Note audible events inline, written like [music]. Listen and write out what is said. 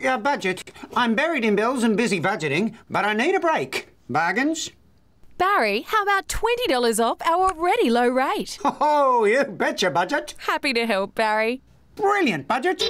Yeah, budget. I'm buried in bills and busy budgeting, but I need a break. Bargains? Barry, how about $20 off our already low rate? [laughs] Oh, you betcha, budget. Happy to help, Barry. Brilliant, budget.